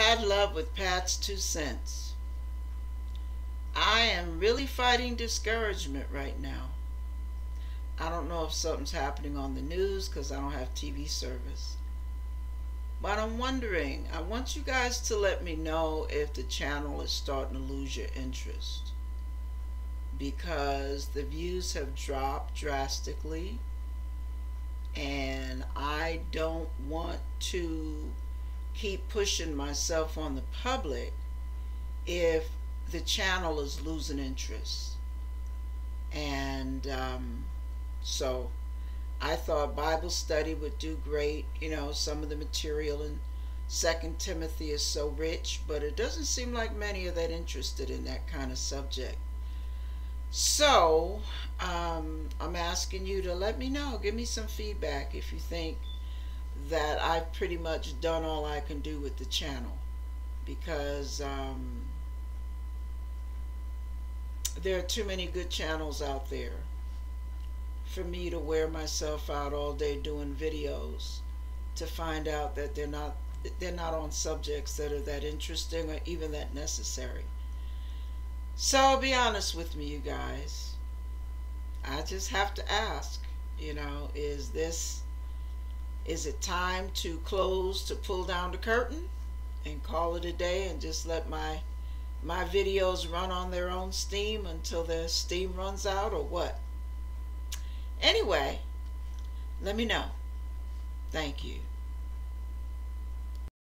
Pat Love with Pat's Two Cents. I am really fighting discouragement right now. I don't know if something's happening on the news because I don't have TV service. But I'm wondering, I want you guys to let me know if the channel is starting to lose your interest. Because the views have dropped drastically. And I don't want to keep pushing myself on the public if the channel is losing interest. And um, so I thought Bible study would do great. You know, some of the material in Second Timothy is so rich, but it doesn't seem like many are that interested in that kind of subject. So, um, I'm asking you to let me know, give me some feedback if you think that I've pretty much done all I can do with the channel because um, there are too many good channels out there for me to wear myself out all day doing videos to find out that they're not they're not on subjects that are that interesting or even that necessary. So be honest with me you guys. I just have to ask, you know, is this is it time to close, to pull down the curtain and call it a day and just let my my videos run on their own steam until their steam runs out or what? Anyway, let me know. Thank you.